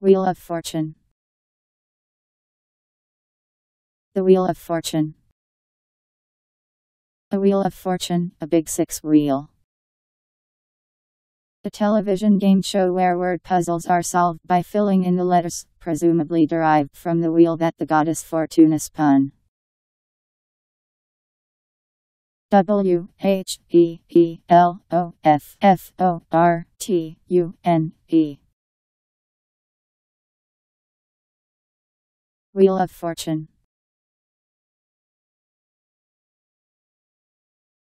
Wheel of Fortune. The Wheel of Fortune. A Wheel of Fortune, a big six wheel. A television game show where word puzzles are solved by filling in the letters, presumably derived from the wheel that the goddess Fortuna spun. W H E E L O F F O R T U N E Wheel of Fortune